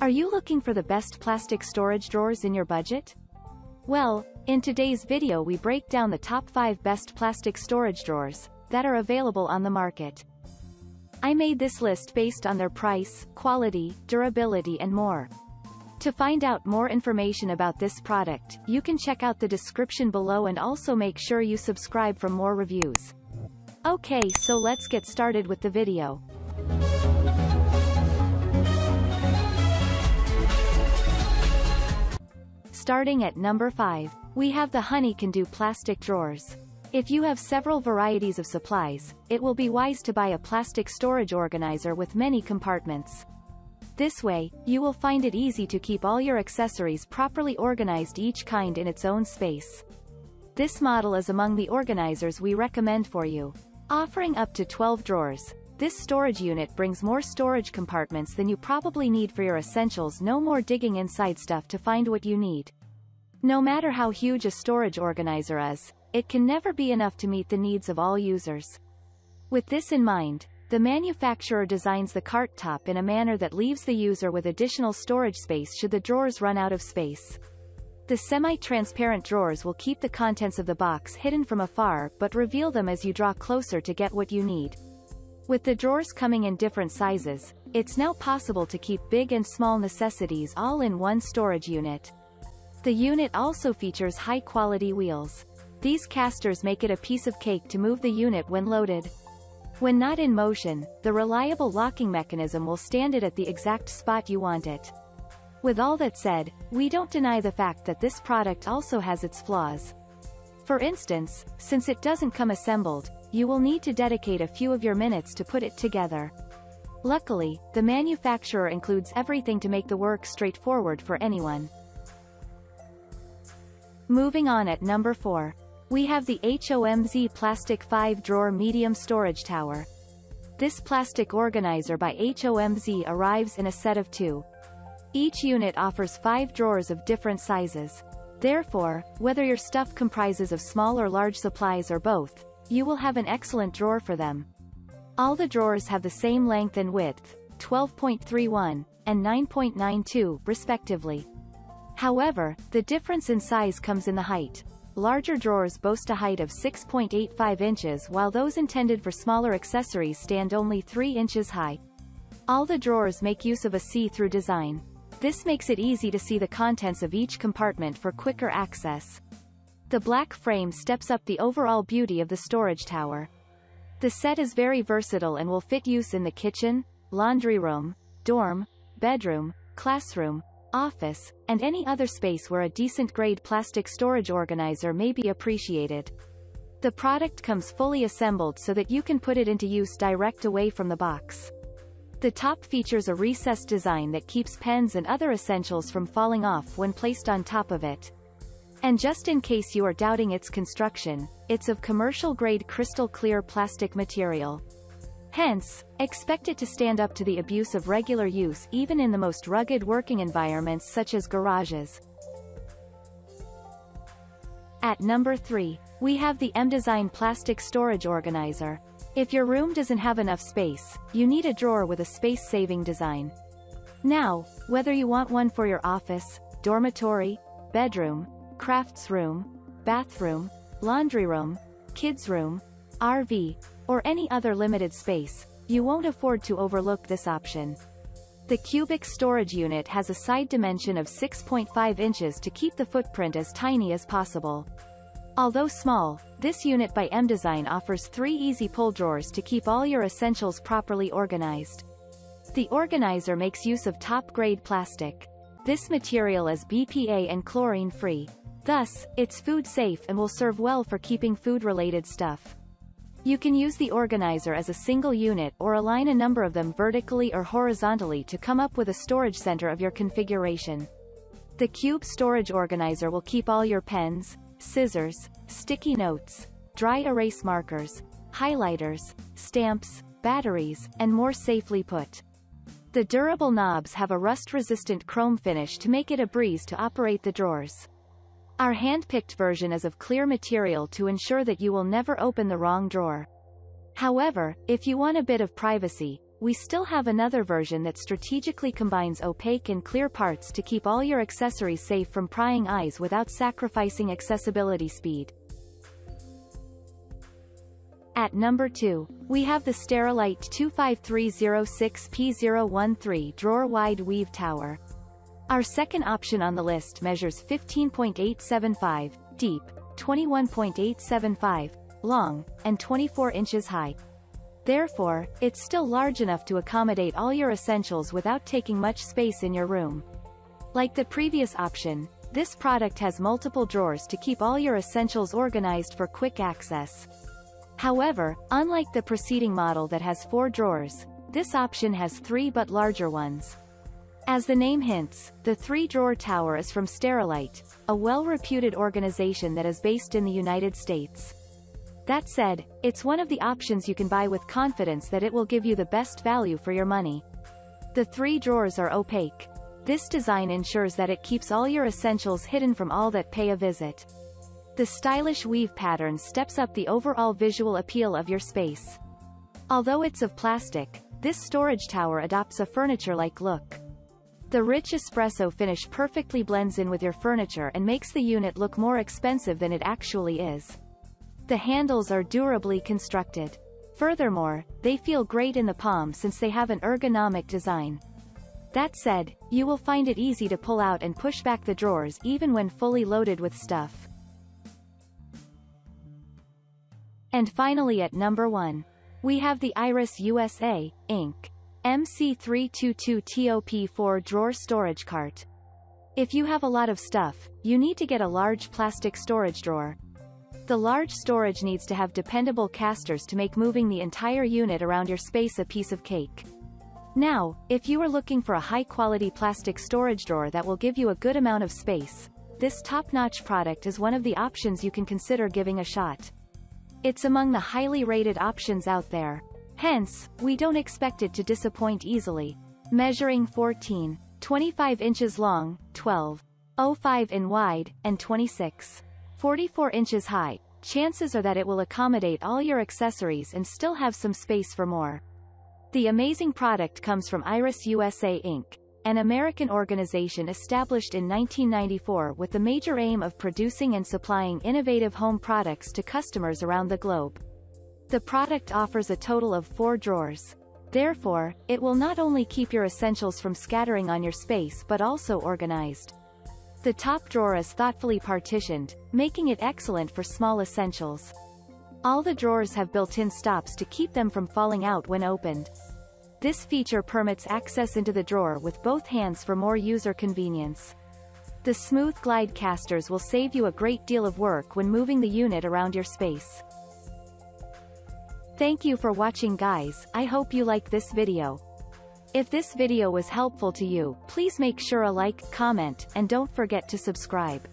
Are you looking for the best plastic storage drawers in your budget? Well, in today's video we break down the top 5 best plastic storage drawers that are available on the market. I made this list based on their price, quality, durability and more. To find out more information about this product, you can check out the description below and also make sure you subscribe for more reviews. Okay so let's get started with the video. Starting at number 5, we have the Honey Can Do plastic drawers. If you have several varieties of supplies, it will be wise to buy a plastic storage organizer with many compartments. This way, you will find it easy to keep all your accessories properly organized each kind in its own space. This model is among the organizers we recommend for you. Offering up to 12 drawers, this storage unit brings more storage compartments than you probably need for your essentials no more digging inside stuff to find what you need. No matter how huge a storage organizer is, it can never be enough to meet the needs of all users. With this in mind, the manufacturer designs the cart top in a manner that leaves the user with additional storage space should the drawers run out of space. The semi-transparent drawers will keep the contents of the box hidden from afar but reveal them as you draw closer to get what you need. With the drawers coming in different sizes, it's now possible to keep big and small necessities all in one storage unit. The unit also features high-quality wheels. These casters make it a piece of cake to move the unit when loaded. When not in motion, the reliable locking mechanism will stand it at the exact spot you want it. With all that said, we don't deny the fact that this product also has its flaws. For instance, since it doesn't come assembled, you will need to dedicate a few of your minutes to put it together. Luckily, the manufacturer includes everything to make the work straightforward for anyone. Moving on at number 4. We have the HOMZ Plastic 5-Drawer Medium Storage Tower. This plastic organizer by HOMZ arrives in a set of two. Each unit offers five drawers of different sizes. Therefore, whether your stuff comprises of small or large supplies or both, you will have an excellent drawer for them. All the drawers have the same length and width, 12.31, and 9.92, respectively. However, the difference in size comes in the height. Larger drawers boast a height of 6.85 inches while those intended for smaller accessories stand only 3 inches high. All the drawers make use of a see-through design. This makes it easy to see the contents of each compartment for quicker access. The black frame steps up the overall beauty of the storage tower. The set is very versatile and will fit use in the kitchen, laundry room, dorm, bedroom, classroom, office, and any other space where a decent-grade plastic storage organizer may be appreciated. The product comes fully assembled so that you can put it into use direct away from the box. The top features a recessed design that keeps pens and other essentials from falling off when placed on top of it. And just in case you are doubting its construction, it's of commercial-grade crystal clear plastic material. Hence, expect it to stand up to the abuse of regular use even in the most rugged working environments such as garages. At number 3, we have the mDesign Plastic Storage Organizer. If your room doesn't have enough space, you need a drawer with a space-saving design. Now, whether you want one for your office, dormitory, bedroom, crafts room, bathroom, laundry room, kids room, RV, or any other limited space, you won't afford to overlook this option. The cubic storage unit has a side dimension of 6.5 inches to keep the footprint as tiny as possible. Although small, this unit by mDesign offers three easy pull drawers to keep all your essentials properly organized. The organizer makes use of top-grade plastic. This material is BPA and chlorine-free. Thus, it's food safe and will serve well for keeping food-related stuff. You can use the organizer as a single unit or align a number of them vertically or horizontally to come up with a storage center of your configuration. The Cube Storage Organizer will keep all your pens, scissors, sticky notes, dry erase markers, highlighters, stamps, batteries, and more safely put. The durable knobs have a rust-resistant chrome finish to make it a breeze to operate the drawers. Our hand-picked version is of clear material to ensure that you will never open the wrong drawer. However, if you want a bit of privacy, we still have another version that strategically combines opaque and clear parts to keep all your accessories safe from prying eyes without sacrificing accessibility speed. At number 2, we have the Sterilite 25306P013 drawer-wide weave tower. Our second option on the list measures 15.875, deep, 21.875, long, and 24 inches high. Therefore, it's still large enough to accommodate all your essentials without taking much space in your room. Like the previous option, this product has multiple drawers to keep all your essentials organized for quick access. However, unlike the preceding model that has four drawers, this option has three but larger ones. As the name hints, the three-drawer tower is from Sterilite, a well-reputed organization that is based in the United States. That said, it's one of the options you can buy with confidence that it will give you the best value for your money. The three drawers are opaque. This design ensures that it keeps all your essentials hidden from all that pay a visit. The stylish weave pattern steps up the overall visual appeal of your space. Although it's of plastic, this storage tower adopts a furniture-like look. The rich espresso finish perfectly blends in with your furniture and makes the unit look more expensive than it actually is. The handles are durably constructed. Furthermore, they feel great in the palm since they have an ergonomic design. That said, you will find it easy to pull out and push back the drawers even when fully loaded with stuff. And finally at number 1. We have the Iris USA, Inc. MC322TOP4 drawer storage cart. If you have a lot of stuff, you need to get a large plastic storage drawer. The large storage needs to have dependable casters to make moving the entire unit around your space a piece of cake. Now, if you are looking for a high-quality plastic storage drawer that will give you a good amount of space, this top-notch product is one of the options you can consider giving a shot. It's among the highly rated options out there. Hence, we don't expect it to disappoint easily. Measuring 14, 25 inches long, 12, 05 in wide, and 26, 44 inches high, chances are that it will accommodate all your accessories and still have some space for more. The amazing product comes from Iris USA Inc., an American organization established in 1994 with the major aim of producing and supplying innovative home products to customers around the globe. The product offers a total of four drawers. Therefore, it will not only keep your essentials from scattering on your space but also organized. The top drawer is thoughtfully partitioned, making it excellent for small essentials. All the drawers have built-in stops to keep them from falling out when opened. This feature permits access into the drawer with both hands for more user convenience. The smooth glide casters will save you a great deal of work when moving the unit around your space. Thank you for watching guys, I hope you like this video. If this video was helpful to you, please make sure a like, comment, and don't forget to subscribe.